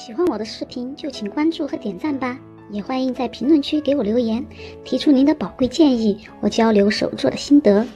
喜欢我的视频就请关注和点赞吧也欢迎在评论区给我留言提出您的宝贵建议我交流手作的心得。